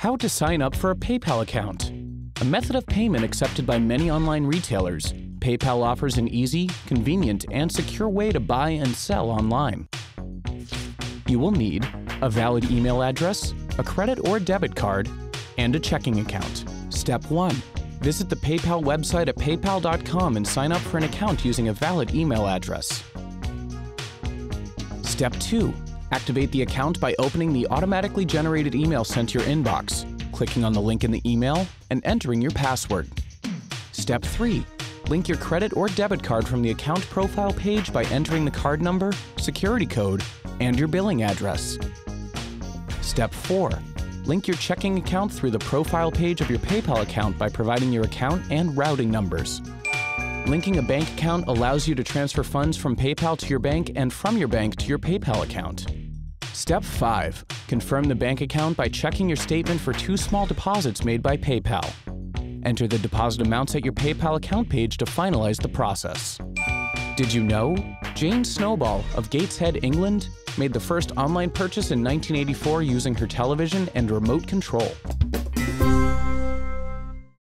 How to sign up for a PayPal account. A method of payment accepted by many online retailers, PayPal offers an easy, convenient, and secure way to buy and sell online. You will need a valid email address, a credit or debit card, and a checking account. Step 1. Visit the PayPal website at paypal.com and sign up for an account using a valid email address. Step 2. Activate the account by opening the automatically generated email sent to your inbox, clicking on the link in the email, and entering your password. Step 3. Link your credit or debit card from the account profile page by entering the card number, security code, and your billing address. Step 4. Link your checking account through the profile page of your PayPal account by providing your account and routing numbers. Linking a bank account allows you to transfer funds from PayPal to your bank and from your bank to your PayPal account. Step 5. Confirm the bank account by checking your statement for two small deposits made by PayPal. Enter the deposit amounts at your PayPal account page to finalize the process. Did you know? Jane Snowball of Gateshead, England, made the first online purchase in 1984 using her television and remote control.